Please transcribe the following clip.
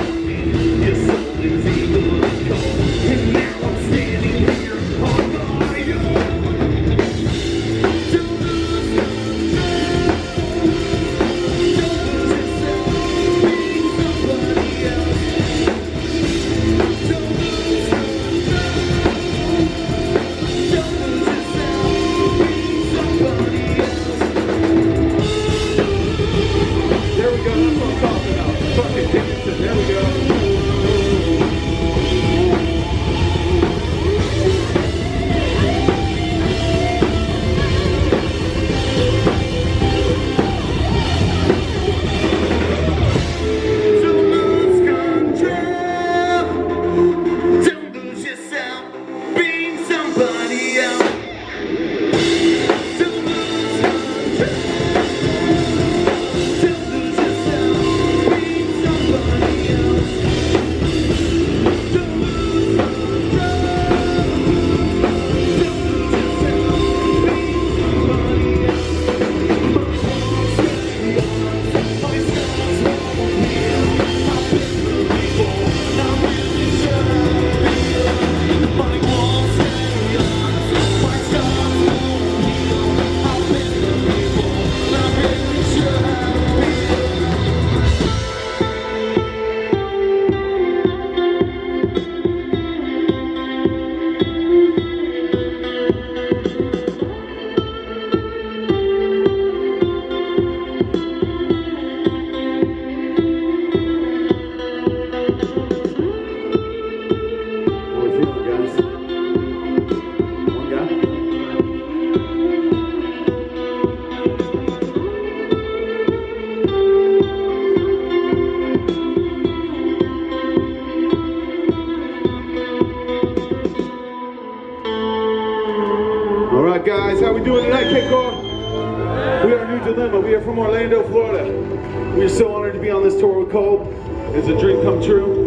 It's something evil. Fair. Guys. How we doing tonight, Kickoff? We are New Dilemma. We are from Orlando, Florida. We are so honored to be on this tour with Cold. It's a dream come true.